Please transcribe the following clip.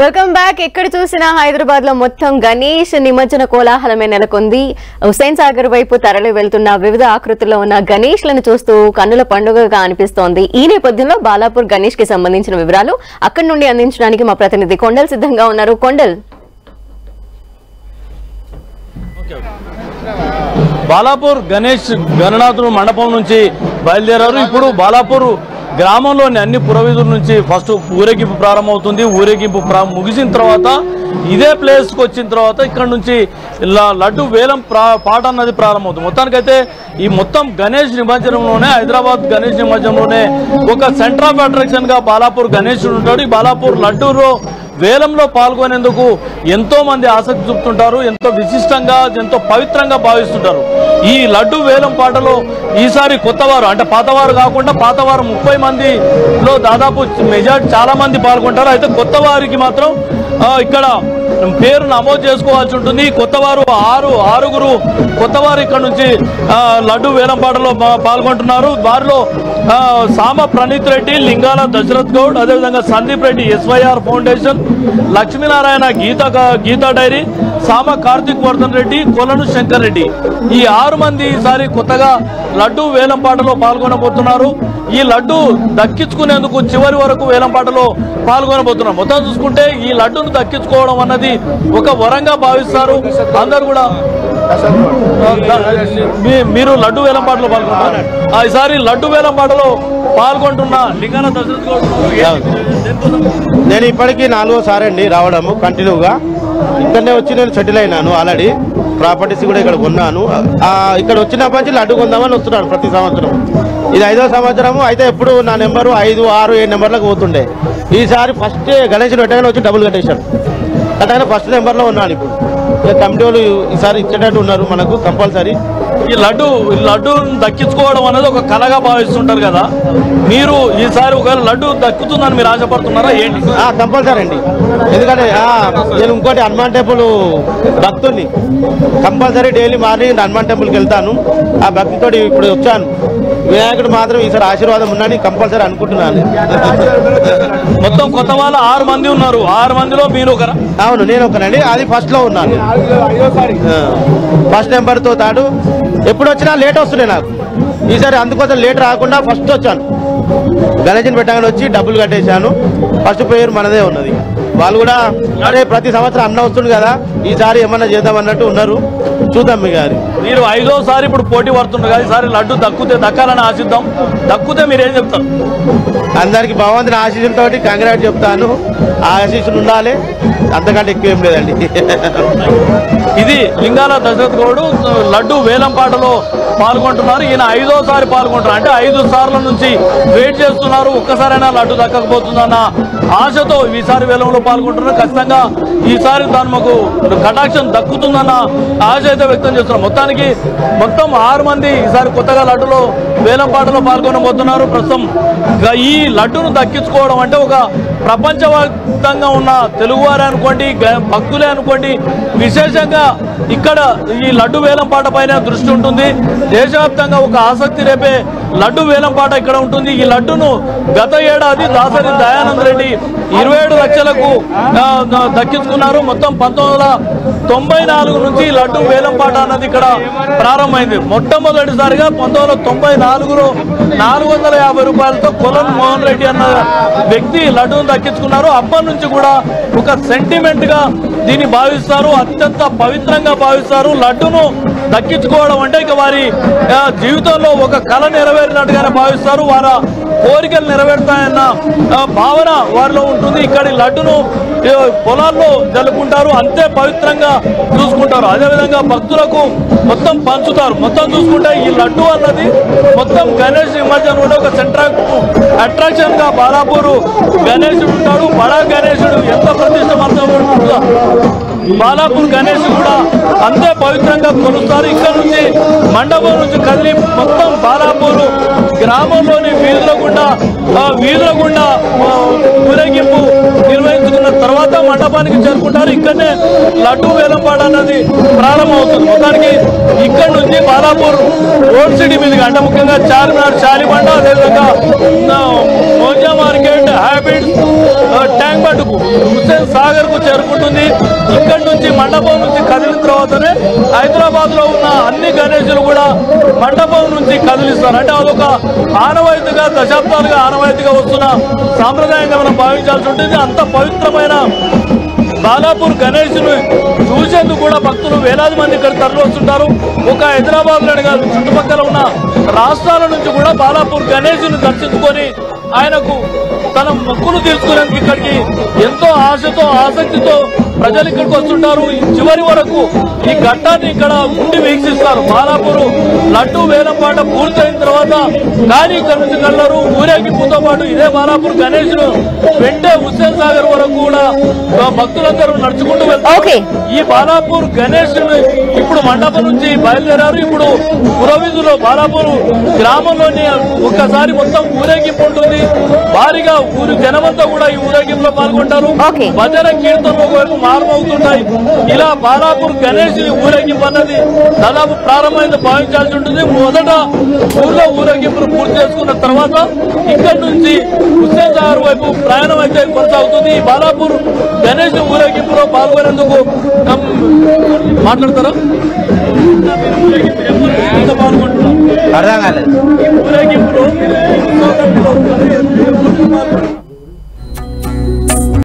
Welcome back ఎక్కడ చూసినా హైదరాబాద్లో మొత్తం గణేష్ నిమజ్జన కోలాహలమే నెలకొంది. హుసైన్ సాగర్ వైపు తరలి వెళ్తున్న వివిధ ఆకృతుల్లో ఉన్న గణేష్లను చూస్తూ కన్నుల పండుగగా అనిపిస్తోంది. ఈ నేపథ్యంలో బాలాపూర్ గణేష్కి సంబంధించిన వివరాలు అక్కడి నుండి అందించడానికి మా ప్రతినిధి కొండల్ సిద్ధంగా ఉన్నారు. కొండల్. బాలాపూర్ గణేష్ గణనాథుడు మండపం నుంచి బయలుదేరారు. ఇప్పుడు బాలాపూర్ గ్రామంలోని అన్ని పురవీధుల నుంచి ఫస్ట్ ఊరేగింపు ప్రారంభమవుతుంది. ఊరేగింపు ముగిసిన తర్వాత ఇదే ప్లేస్కి వచ్చిన తర్వాత ఇక్కడ నుంచి లడ్డు వేలం పాట అన్నది ప్రారంభమవుతుంది. మొత్తానికైతే ఈ మొత్తం గణేష్ నిమజ్జనంలోనే హైదరాబాద్ గణేష్ నిమజ్జనంలోనే ఒక సెంటర్ ఆఫ్ అట్రాక్షన్గా బాలాపూర్ గణేశుడు ఉంటాడు. ఈ బాలాపూర్ లడ్డూలో వేలంలో పాల్గొనేందుకు ఎంతో మంది ఆసక్తి చూపుతుంటారు ఎంతో విశిష్టంగా ఎంతో పవిత్రంగా భావిస్తుంటారు. ఈ లడ్డు వేలం పాటలో ఈసారి కొత్తవారు అంటే పాతవారు కాకుండా పాతవారు ముప్పై మందిలో దాదాపు మెజార్టీ చాలా మంది పాల్గొంటారు. అయితే కొత్త వారికి మాత్రం ఇక్కడ పేరు నమోదు చేసుకోవాల్సి ఉంటుంది. కొత్తవారు ఆరు ఆరుగురు కొత్తవారు ఇక్కడ నుంచి లడ్డు వేలంపాటలో పాల్గొంటున్నారు. వారిలో సామ ప్రణీత్ రెడ్డి లింగాల దశరథ్ గౌడ్ అదేవిధంగా Sandeep Reddy S Y R foundation Lakshminarayana Geetha Geetha Dairy Sama Karthik Vardhan Reddy కొలను శంకర్ రెడ్డి. ఈ ఆరు మంది ఈసారి కొత్తగా లడ్డు వేలంపాటలో పాల్గొనబోతున్నారు. ఈ లడ్డు దక్కించుకునేందుకు చివరి వరకు వేలంపాటలో పాల్గొనబోతున్నారు. మొత్తం చూసుకుంటే ఈ లడ్డును దక్కించుకోవడం అన్నది ఒక వరంగా భావిస్తారు. అందరు కూడా మీ- మీరు లడ్డు వేలం పాటలో పాల్గొంటారు ఆ, ఈసారి లడ్డు వేలం పాటలో పాల్గొంటున్న లింగాన నేను ఇప్పటికీ నాలుగోసారి అండి రావడము కంటిన్యూగా. ఇక్కడనే వచ్చి నేను సెటిల్ అయినాను ఆల్రెడీ. ప్రాపర్టీస్ కూడా ఇక్కడ కొన్నాను. ఇక్కడ వచ్చినప్పటి నుంచి లడ్డు కొందామని వస్తున్నాను ప్రతి సంవత్సరం. ఇది ఐదో సంవత్సరము అయితే ఎప్పుడు నా నెంబరు ఐదు ఆరు ఏడు నెంబర్లకు పోతుండే. ఈసారి ఫస్ట్ గణేష్ పెట్టగానే వచ్చి డబుల్ కట్టేశాను కట్టగానే ఫస్ట్ నెంబర్లో ఉన్నాను ఇప్పుడు. ఇక కమిటీ వాళ్ళు ఈసారి ఇచ్చేటట్టు ఉన్నారు మనకు కంపల్సరీ. ఈ లడ్డు ఈ లడ్డూను దక్కించుకోవడం అనేది ఒక కళగా భావిస్తుంటారు కదా. మీరు ఈసారి ఒకవేళ లడ్డు దక్కుతుందని మీరు ఆశపడుతున్నారా? ఏంటి? కంపల్సరీ అండి. ఎందుకంటే నేను ఇంకోటి హనుమాన్ టెంపుల్ భక్తుని కంపల్సరీ డైలీ మార్నింగ్ హనుమాన్ టెంపుల్కి వెళ్తాను. ఆ భక్తితోటి ఇప్పుడు వచ్చాను. వినాయకుడు మాత్రం ఈసారి ఆశీర్వాదం ఉందని కంపల్సరీ అనుకుంటున్నాను. మొత్తం కొత్త వాళ్ళు ఆరు మంది ఉన్నారు. ఆరు మందిలో మీరు ఒకరా? అవును నేను ఒకనండి. అది ఫస్ట్లో ఉన్నాను. ఫస్ట్ నెంబర్తో తాడు. ఎప్పుడు వచ్చినా లేట్ వస్తున్నాయి నాకు. ఈసారి అందుకోసం లేట్ రాకుండా ఫస్ట్ వచ్చాను. గణేశన్ పెట్టగానే వచ్చి డబ్బులు కట్టేశాను. ఫస్ట్ పేరు మనదే ఉన్నది. వాళ్ళు కూడా అరే ప్రతి సంవత్సరం అన్న వస్తుంది కదా. ఈసారి ఏమన్నా చేద్దాం అన్నట్టు ఉన్నారు. చూద్దాం మీ గారి. మీరు ఐదోసారి ఇప్పుడు పోటీ పడుతుంటారు కదా ఈసారి లడ్డు దక్కుతే దక్కాలని ఆశిద్దాం. దక్కుతే మీరు ఏం చెప్తారు? అందరికి భగవంతుని ఆశీస్సులతో కంగ్రాట్ చెప్తాను. ఆశీస్సులు ఉండాలి అంతకంటే ఎక్కువ ఏం లేదండి. ఇది లింగాల దశరథ్ గౌడు లడ్డు వేలం పాటలో పాల్గొంటున్నారు. ఈయన ఐదోసారి పాల్గొంటున్నారు. అంటే ఐదు సార్ల నుంచి వెయిట్ చేస్తున్నారు. ఒక్కసారైనా లడ్డు దక్కకపోతుందన్న ఆశతో ఈసారి వేలంలో పాల్గొంటున్నారు. ఖచ్చితంగా ఈసారి దాని మాకు కటాక్షం దక్కుతుందన్న ఆశ అయితే వ్యక్తం చేస్తున్నాం. మొత్తానికి మొత్తం ఆరు మంది ఈసారి కొత్తగా లడ్డులో వేలం పాటలో పాల్గొనబోతున్నారు. ప్రస్తుతం ఈ లడ్డును దక్కించుకోవడం అంటే ఒక ప్రపంచవ్యాప్తంగా ఉన్న తెలుగువారే అనుకోండి భక్తులే అనుకోండి విశేషంగా ఇక్కడ ఈ లడ్డు వేలం పాట పైన దృష్టి ఉంటుంది. దేశవ్యాప్తంగా ఒక ఆసక్తి రేపే లడ్డు వేలం పాట ఇక్కడ ఉంటుంది. ఈ లడ్డును గత ఏడాది దాసరి దయానంద్ రెడ్డి ఇరవై ఏడు లక్షలకు దక్కించుకున్నారు. మొత్తం పంతొమ్మిది వందల తొంభై నాలుగు నుంచి లడ్డు వేలంపాట అన్నది ఇక్కడ ప్రారంభమైంది. మొట్టమొదటిసారిగా పంతొమ్మిది వందల తొంభై నాలుగులో నాలుగు వందల యాభై రూపాయలతో కొలన్ మోహన్ రెడ్డి అన్న వ్యక్తి లడ్డూను దక్కించుకున్నారు. అప్పటి నుంచి కూడా ఒక సెంటిమెంట్గా దీన్ని భావిస్తారు. అత్యంత పవిత్రంగా భావిస్తారు. లడ్డును దక్కించుకోవడం అంటే ఇక వారి జీవితంలో ఒక కళ నెరవేరినట్టుగానే భావిస్తారు. వారి కోరికలు నెరవేరుతాయన్న భావన వారిలో ఉంటుంది. ఇక్కడి లడ్డును పొలాల్లో జరుపుకుంటారు అంతే పవిత్రంగా చూసుకుంటారు. అదేవిధంగా భక్తులకు మొత్తం పంచుతారు. మొత్తం చూసుకుంటే ఈ లడ్డు అన్నది మొత్తం గణేష్ నిమజ్జనం ఉండే ఒక సెంట్రాక్ అట్రాక్షన్గా బాలాపూర్ గణేశుడు ఉంటాడు. బడా గణేశుడు ఎంత ప్రతిష్టవంతంగా బాలాపూర్ గణేష్ కూడా అంతే పవిత్రంగా కొలుస్తారు. ఇక్కడ నుంచి మండపం నుంచి కదిలి మొత్తం బాలాపూర్ గ్రామంలోని వీధుల గుండా ఆ వీధుల గుండా ఊరేగింపు నిర్వహించుకున్న తర్వాత మండపానికి చేరుకుంటారు. ఇక్కడనే లడ్డు వేలంపాడు అన్నది ప్రారంభమవుతుంది. మొత్తానికి ఇక్కడ నుంచి బాలాపూర్ రోడ్ సిటీ మీదుగా అంటే ముఖ్యంగా చార్మినార్ చాలిమండ అదేవిధంగా మోజా మార్కెట్ హ్యాబిట్స్ ట్యాంక్ బండ్కు హుస్సేన్ సాగర్కు చేరుకుంటుంది. ఇక్కడి నుంచి మండపం నుంచి కదిలిన తర్వాతనే హైదరాబాద్లో ఉన్న అన్ని గణేశులు కూడా మండపం నుంచి కదిలిస్తారు. అంటే అదొక ఆనవాయితీగా దశాబ్దాలుగా ఆనవాయితీగా వస్తున్న సాంప్రదాయంగా మనం భావించాల్సి ఉంటుంది. అంత పవిత్రమైన బాలాపూర్ గణేష్ను చూసేందుకు కూడా భక్తులు వేలాది మంది ఇక్కడ తరలి వస్తుంటారు. ఒక హైదరాబాద్లోనే కాదు చుట్టుపక్కల ఉన్న రాష్ట్రాల నుంచి కూడా బాలాపూర్ గణేష్ను దర్శించుకొని ఆయనకు తన మొక్కులు తీర్చుకునేందుకు ఇక్కడికి ఎంతో ఆశతో ఆసక్తితో ప్రజలు ఇక్కడికి వస్తుంటారు. ఈ చివరి వరకు ఈ ఘట్టాన్ని ఇక్కడ ఉండి వీక్షిస్తారు. బాలాపూర్ లడ్డు వేలంపాట పూర్తయిన తర్వాత కానీ ఇక్కడ నుంచి కల్లరు పాటు ఇదే బాలాపూర్ గణేష్ వెంటే హుస్సేన్ సాగర్ వరకు కూడా భక్తులందరూ నడుచుకుంటూ వెళ్తారు. ఈ బాలాపూర్ గణేష్ ఇప్పుడు మండపం నుంచి బయలుదేరారు. ఇప్పుడు పురవీధులో బాలాపూర్ గ్రామంలోని ఒక్కసారి మొత్తం ఊరేగింపు ఉంటుంది. భారీగా ఊరు జనమంతా కూడా ఈ ఊరేగింపులో పాల్గొంటారు. భజన కీర్తనలు ఒకవైపు మారుమవుతుంటాయి. ఇలా బాలాపూర్ గణేష్ ఊరేగింపు అన్నది దాదాపు ప్రారంభమైంది భావించాల్సి ఉంటుంది. మొదట ఊర్లో ఊరేగింపును పూర్తి చేసుకున్న తర్వాత ఇక్కడి నుంచి నుంచి హుస్సేన్ సాగర్ వైపు ప్రయాణం అయితే కొనసాగుతుంది. బాలాపూర్ గణేష్ ఊరేగింపులో పాల్గొనేందుకు మాట్లాడతారా? పాల్గొంటున్నారు ఊరేగింపులో